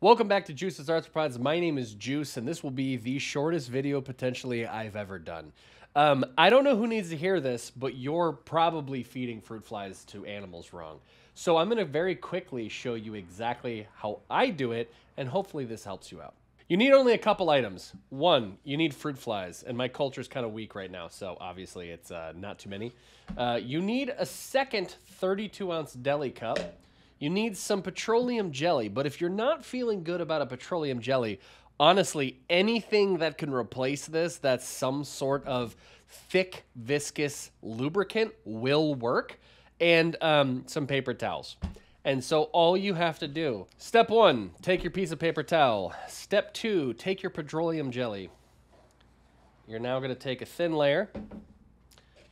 Welcome back to Juice's Arthropods. My name is Juice, and this will be the shortest video potentially I've ever done. Um, I don't know who needs to hear this, but you're probably feeding fruit flies to animals wrong. So I'm going to very quickly show you exactly how I do it, and hopefully this helps you out. You need only a couple items. One, you need fruit flies, and my culture is kind of weak right now, so obviously it's uh, not too many. Uh, you need a second 32 ounce deli cup. You need some petroleum jelly, but if you're not feeling good about a petroleum jelly, honestly, anything that can replace this that's some sort of thick, viscous lubricant will work, and um, some paper towels. And so all you have to do, step one, take your piece of paper towel. Step two, take your petroleum jelly. You're now gonna take a thin layer.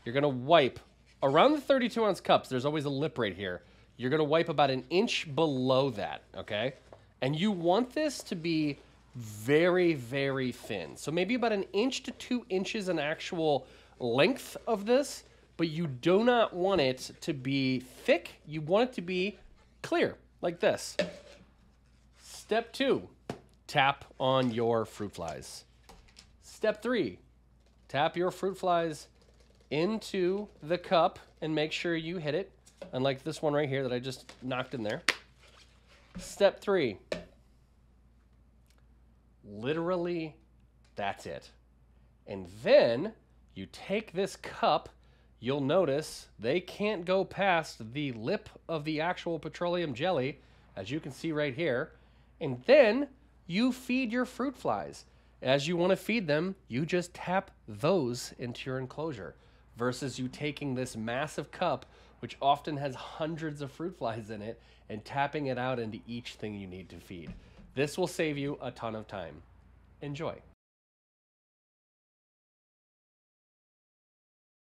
You're gonna wipe around the 32 ounce cups. There's always a lip right here. You're gonna wipe about an inch below that, okay? And you want this to be very, very thin. So maybe about an inch to two inches in actual length of this, but you do not want it to be thick. You want it to be clear, like this. Step two, tap on your fruit flies. Step three, tap your fruit flies into the cup and make sure you hit it, unlike this one right here that I just knocked in there. Step three, literally, that's it. And then you take this cup, you'll notice they can't go past the lip of the actual petroleum jelly, as you can see right here. And then you feed your fruit flies. As you want to feed them, you just tap those into your enclosure versus you taking this massive cup, which often has hundreds of fruit flies in it, and tapping it out into each thing you need to feed. This will save you a ton of time. Enjoy.